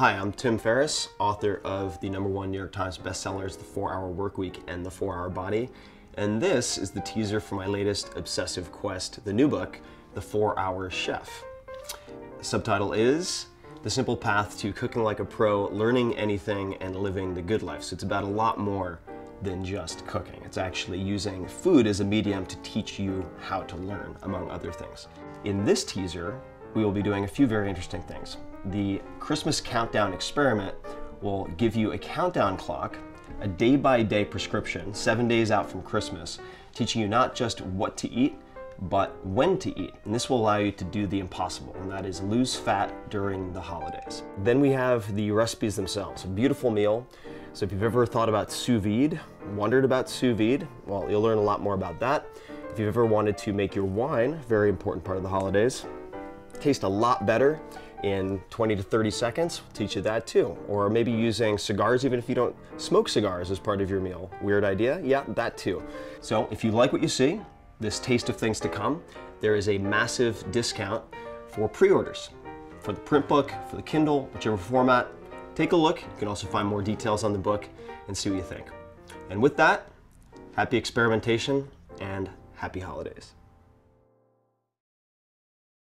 Hi, I'm Tim Ferriss, author of the number one New York Times bestsellers, The 4 Hour Workweek and The 4 Hour Body. And this is the teaser for my latest obsessive quest, the new book, The 4 Hour Chef. The subtitle is The Simple Path to Cooking Like a Pro, Learning Anything, and Living the Good Life. So it's about a lot more than just cooking. It's actually using food as a medium to teach you how to learn, among other things. In this teaser, we will be doing a few very interesting things. The Christmas countdown experiment will give you a countdown clock, a day by day prescription, seven days out from Christmas, teaching you not just what to eat, but when to eat. And this will allow you to do the impossible, and that is lose fat during the holidays. Then we have the recipes themselves. A beautiful meal. So if you've ever thought about sous vide, wondered about sous vide, well, you'll learn a lot more about that. If you've ever wanted to make your wine, very important part of the holidays, taste a lot better in 20 to 30 seconds. We'll teach you that too. Or maybe using cigars even if you don't smoke cigars as part of your meal. Weird idea? Yeah, that too. So if you like what you see, this taste of things to come, there is a massive discount for pre-orders. For the print book, for the Kindle, whichever format, take a look. You can also find more details on the book and see what you think. And with that, happy experimentation and happy holidays.